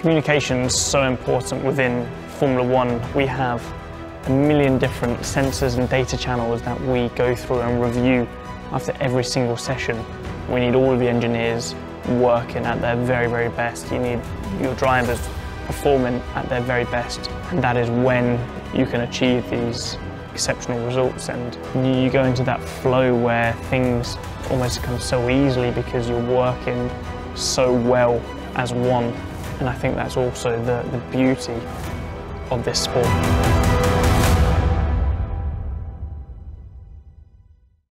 Communication is so important within Formula One. We have a million different sensors and data channels that we go through and review after every single session. We need all of the engineers working at their very, very best. You need your drivers performing at their very best, and that is when you can achieve these exceptional results and you go into that flow where things almost come so easily because you're working so well as one and I think that's also the, the beauty of this sport.